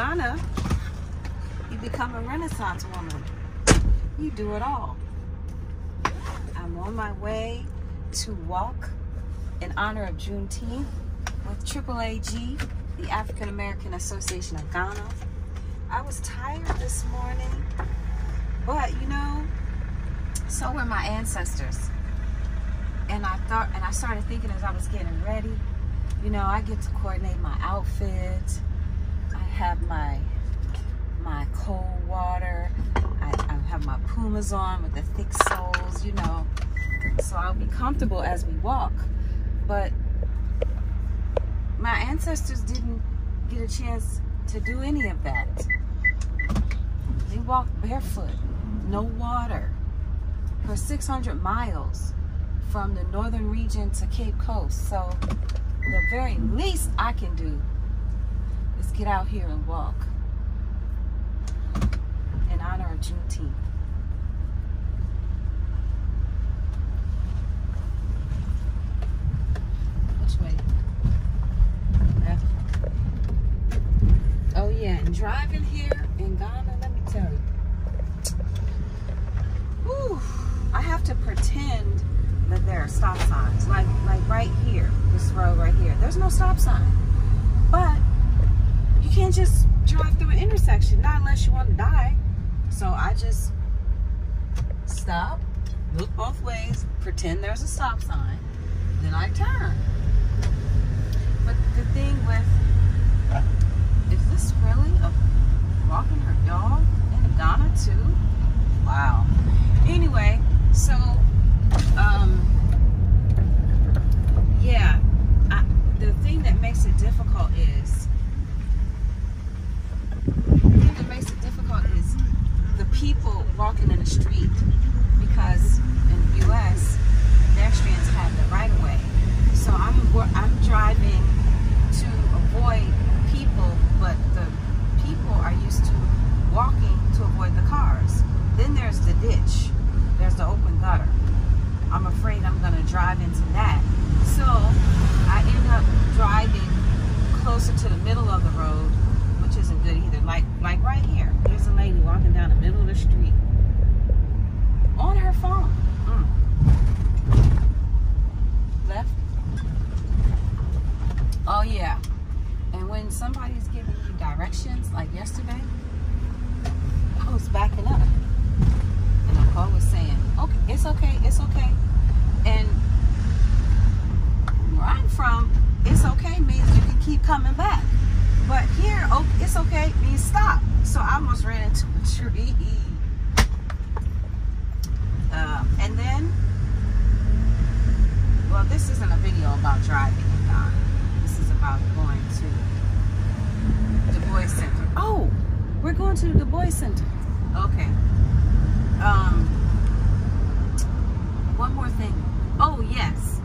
Ghana, you become a Renaissance woman. You do it all. I'm on my way to walk in honor of Juneteenth with AAAG, the African American Association of Ghana. I was tired this morning, but you know, so were my ancestors. And I thought, and I started thinking as I was getting ready, you know, I get to coordinate my outfit. Have my my cold water. I, I have my Pumas on with the thick soles, you know, so I'll be comfortable as we walk. But my ancestors didn't get a chance to do any of that. They walked barefoot, no water, for 600 miles from the northern region to Cape Coast. So the very least I can do is get out here and walk in honor of Juneteenth. Which. Oh yeah, and driving here in Ghana, let me tell you. Whew, I have to pretend that there are stop signs. Like like right here, this road right here. There's no stop sign. Can't just drive through an intersection, not unless you want to die. So I just stop, look both ways, pretend there's a stop sign, then I turn. But the thing with, is this really a walking her dog in Ghana too? Wow. Anyway, so, um, yeah, I, the thing that makes it difficult is, the thing that makes it difficult is the people walking in the street because in the U.S. pedestrians have the right of way. So I'm I'm driving to avoid people, but the people are used to walking to avoid the cars. Then there's the ditch. There's the open gutter. I'm afraid I'm going to drive into that. So I end up driving closer to the middle of the road, which isn't good either. Like like right here, there's a lady walking down the middle of the street on her phone. Mm. Left. Oh yeah. And when somebody's giving you directions, like yesterday, I was backing up. And the car was saying, okay, it's okay, it's okay. And where I'm from, it's okay means you can keep coming back. But here, oh, it's okay means stop. So I almost ran into a tree. Um, and then, well, this video about driving in Ghana. This is about going to Du Bois Center. Oh, we're going to the Du Bois Center. Okay. Um, one more thing. Oh, yes.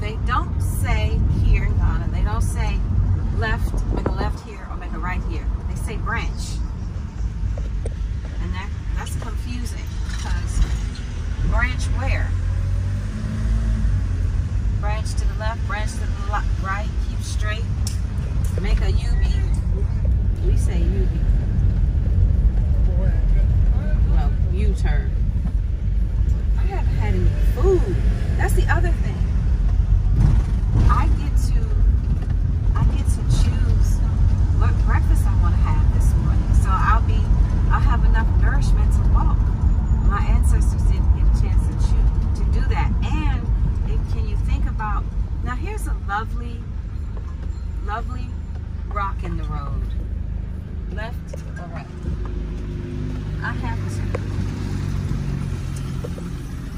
They don't say here in Ghana, they don't say left, make a left here or make a right here. They say branch. And that that's confusing because branch where? Branch to the left, branch to the right, keep straight, make a U-B. We say U-B. Well, U-turn. I haven't had any food. That's the other thing. I get to I get to choose what breakfast I want to have this morning. So I'll be I'll have enough nourishment to walk. My ancestors didn't get a chance to choose to do that. And if, can you think about now here's a lovely lovely rock in the road. Left or right? I have to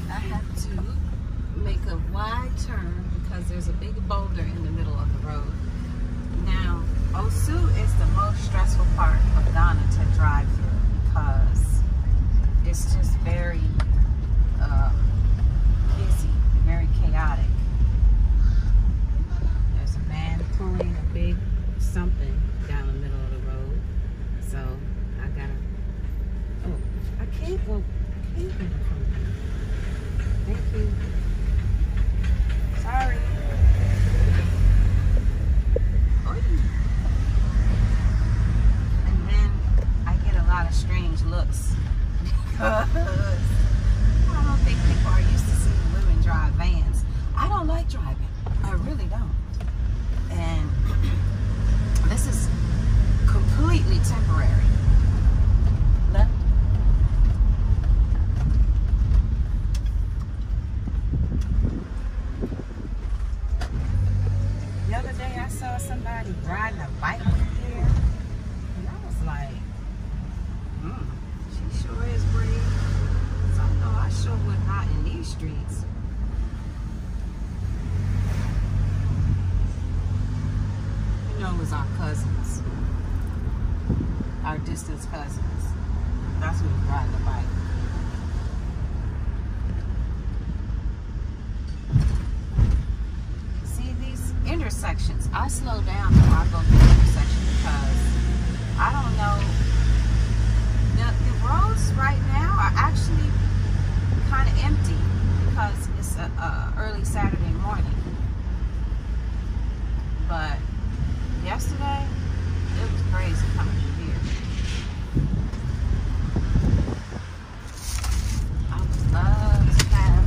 I have to make a wide turn because there's a big boulder in the middle of the road. Now, Osu is the most stressful part of Ghana to drive through because it's just very uh, busy, very chaotic. There's a man pulling a big something down the middle. So I gotta, oh, I can't go, I can't go Thank you. Sorry. Oy. looks. Because I don't think people are used to seeing women drive vans. I don't like driving. I really don't. And this is completely temporary. Left. The other day I saw somebody riding a bike here. And I was like, hmm, she sure is brave. So I know I sure would not in these streets. You know it was our cousins. Our distant cousins. That's who was riding the bike. See these intersections. I slow down when I go through the intersection because I don't know. The, the roads right now are actually kind of empty because it's a, a early Saturday morning. But yesterday, it was crazy coming through here. I would love to have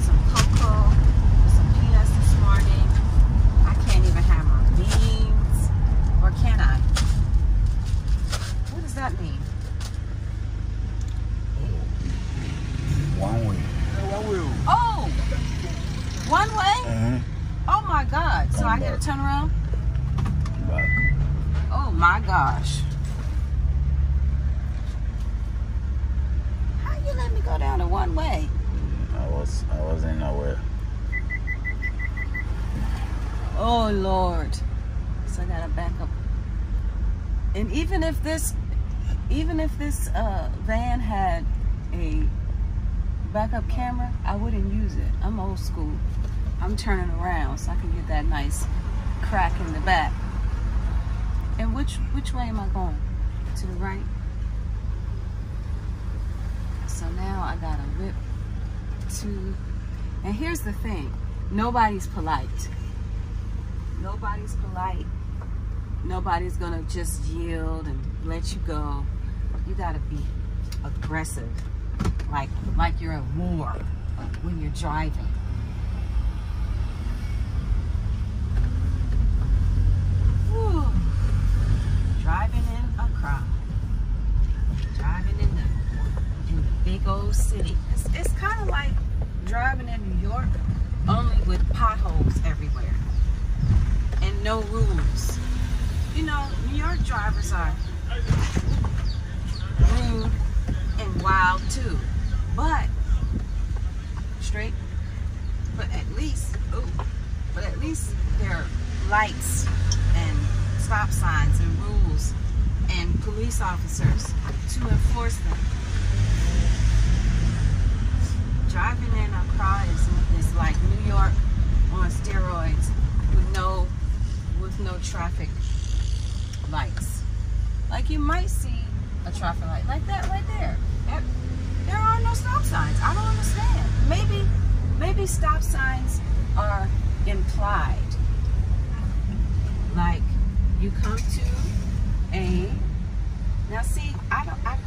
some cocoa with some peanuts this morning. I can't even have my beans. Or can I? What does that mean? One way. Oh! One way? Uh-huh. Oh my God. So I get to turn around? Back. Oh my gosh. How you let me go down to one way? I was I wasn't aware. Oh Lord. So I gotta back up. And even if this even if this uh, van had a backup camera, I wouldn't use it. I'm old school. I'm turning around so I can get that nice crack in the back. And which which way am I going? To the right? So now I gotta whip to and here's the thing. Nobody's polite. Nobody's polite. Nobody's gonna just yield and let you go. You gotta be aggressive. Like like you're at war when you're driving. Driving in a crowd. Driving in the big old city. It's kind of like driving in New York, only with potholes everywhere and no rules. You know, New York drivers are rude and wild too, but straight. But at least, ooh, but at least there are lights and stop signs and rules and police officers to enforce them. Driving in Accra is, is like New York on steroids with no with no traffic lights. Like you might see a traffic light like that right there. There- are no stop signs. I don't understand. Maybe maybe stop signs are implied. Like you come to a now see I don't I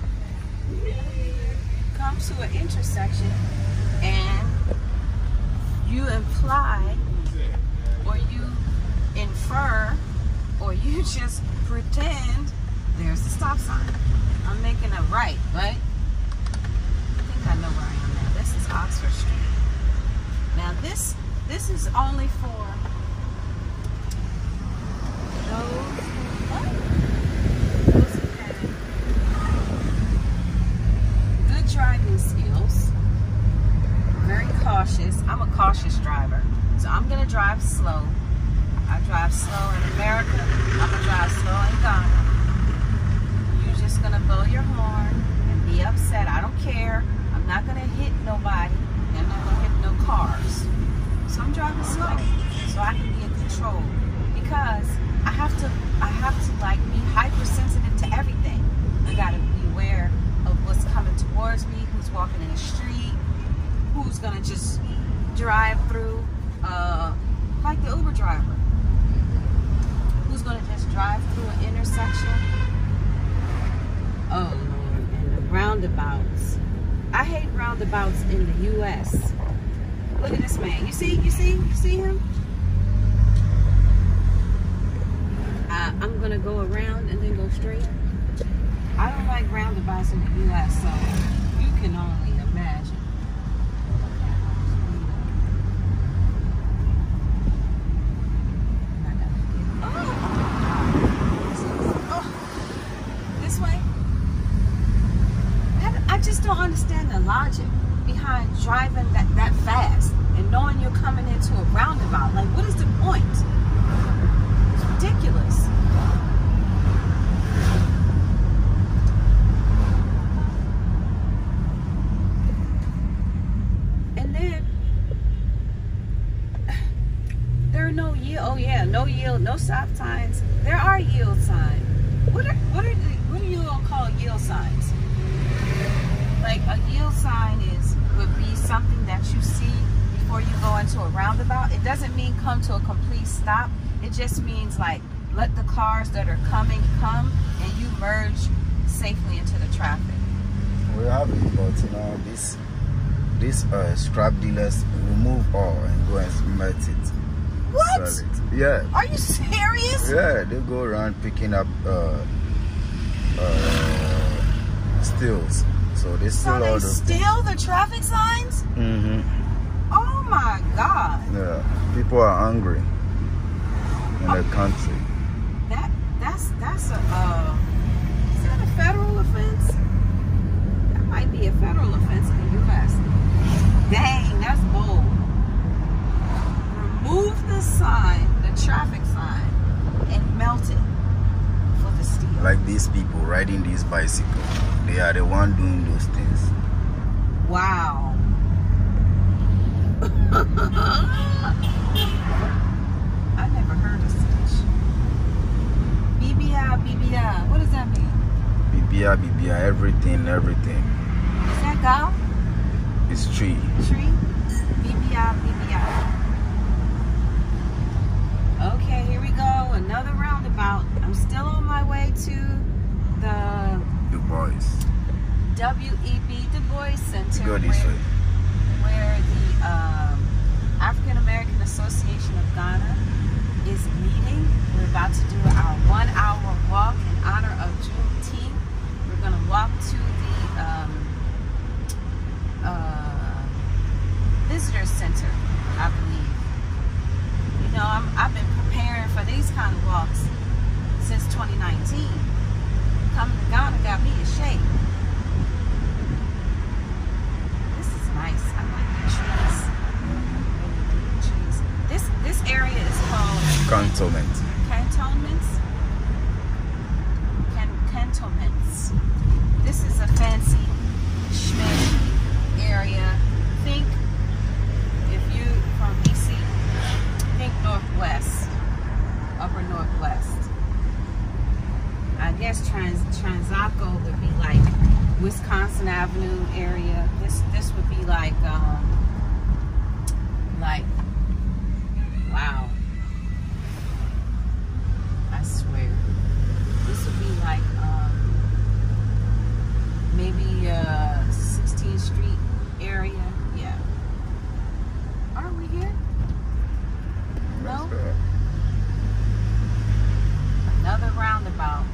come to an intersection and you imply or you infer or you just pretend there's a stop sign. I'm making a right, right? I think I know where I am now. This is Oxford Street. Now this this is only for those who? Good driving skills, very cautious. I'm a cautious driver, so I'm gonna drive slow. I drive slow in America. I'm gonna drive slow in Ghana gonna blow your horn and be upset. I don't care. I'm not gonna hit nobody. I'm not gonna hit no cars. So I'm driving slow so I can be in control because I have to I have to like be hypersensitive to everything. I gotta be aware of what's coming towards me, who's walking in the street, who's gonna just drive through, uh, like the Uber driver, who's gonna just drive through an intersection roundabouts. I hate roundabouts in the U.S. Look at this man. You see? You see? You see him? Uh, I'm gonna go around and then go straight. I don't like roundabouts in the U.S. So you can only imagine. Oh! This way? I- I just don't understand the logic behind driving that, that fast and knowing you're coming into a roundabout. Like, what is the point? It's ridiculous. And then there are no yield. Oh yeah, no yield, no stop signs. There are yield signs. What are what are the, what do you all call yield signs? Like a yield sign is would be something that you see before you go into a roundabout. It doesn't mean come to a complete stop. It just means like let the cars that are coming come and you merge safely into the traffic. We have it, but you know, this these uh, scrap dealers remove all and go and smelt it. What? Yeah. Are you serious? Yeah, they go around picking up uh, uh, steels. So they So steal they all those things. steal the traffic signs? Mm-hmm. Oh my God. Yeah, people are hungry in the country. That that's that's a uh, is that a federal offense? That might be a federal offense in the U.S. Dang, that's bold. Remove the sign, the traffic sign, and melt it for the steel. Like these people riding these bicycles, they are the one doing those things. Wow. I never heard of such. BBI, BBI. What does that mean? Bibia, bibia, everything, everything. Is that God? It's tree. Tree? BBI, BBI. Okay, here we go. Another roundabout. I'm still on my way to the Du Bois. WEB Du Bois Center. Go this where- way. where the um, African American Association of Ghana is meeting. We're about to do our one hour walk in honor of Juneteenth. We're going to walk to the um, uh, visitor center, I believe. You know, I'm, I've been preparing for these kind of walks since 2019. Coming to Ghana got me in shape. This is nice. I like the trees. Really dig the trees. This this area is called Cantonment. cantonments. Can. This is a fancy schmancy area. Think if you from DC, think northwest, upper northwest. I guess Trans Trasacco would be like Wisconsin Avenue area. This this would be like um like wow. I swear. This would be like um maybe uh 16th Street area. Yeah. Are we here? Let's No? go. Another roundabout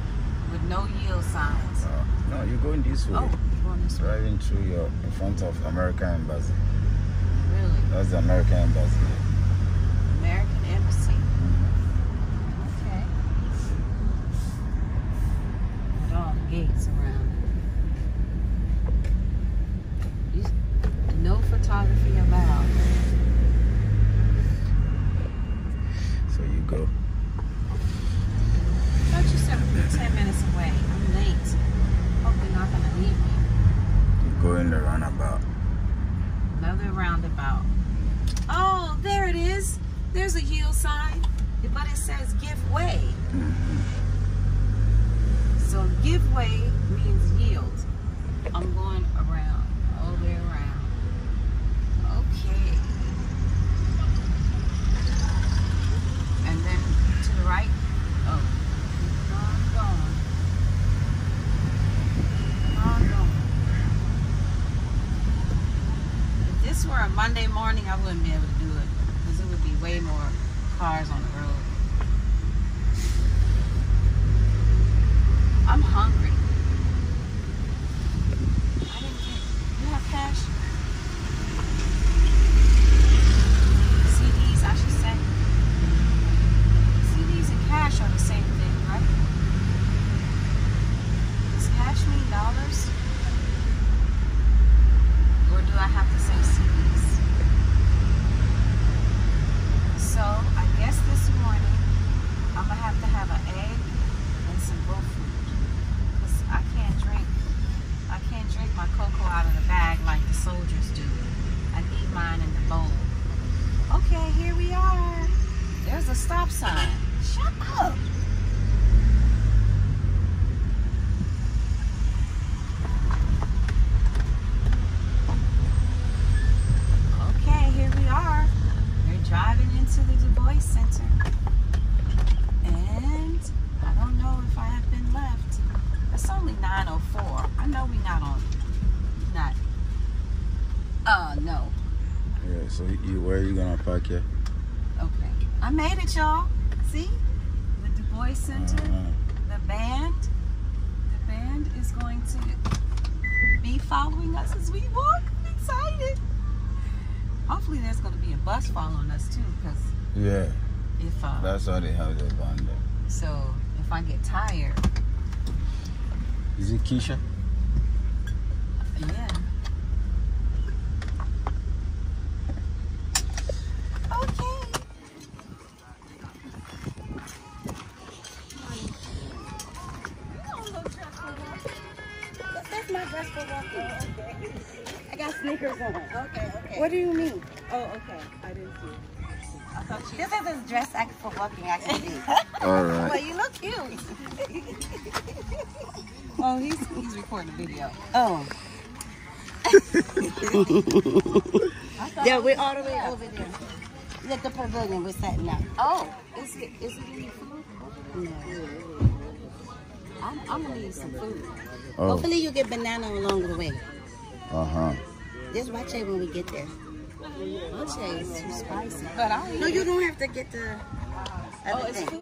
with no yield signs. Uh, no, you're going this way. Oh, way. Driving through your in front of American Embassy. Really? That's the American Embassy. American Embassy. Okay. Got all the gates around. You, no photography allowed. So you go. I thought you said we were 10 minutes away. I'm late. Hope you're not going to leave me. You go in the roundabout. Another roundabout. Oh, there it is. There's a yield sign, but it says give way. So give way means yield. I'm going around, all the way around. Okay. And then to the right. Oh, keep on going. Keep on going. Monday morning, I wouldn't be able to do it because it would be way more cars on the road. I'm hungry. I didn't get. You have cash? cedis, I should say. cedis and cash are the same thing, right? Does cash mean dollars? Or do I have to say cedis? So I guess this morning I'm gonna have to have an egg and some raw food. Cause I can't drink I can't drink my cocoa out of the bag like the soldiers do. I need mine in the bowl. Okay, here we are. There's a stop sign. Shut up. Okay, here we are. We're driving into the Du Bois Center. And I don't know if I have been left. It's only 9.04. I know we not on, not, uh, no. Yeah, so you, where are you gonna park here? Okay. I made it, y'all. See? The Du Bois Center, Uh-huh. the band, the band is going to be following us as we walk. I'm excited. Hopefully there's going to be a bus following us too, because Yeah, if, uh, that's how they have the van there. so if I get tired, Is it Keisha? yeah. This is a dress I for walking actually. All right. well, you look cute. Oh, he's he's recording a video. Oh. Yeah, we're all the way over there. Look, at the pavilion we're setting up. Oh, is it is it any food? No. I'm, I'm gonna need some food. Oh, Hopefully you get banana along the way. uh huh. Just watch it when we get there. Say it's too spicy, but I No, you don't have to get the Oh, other it's.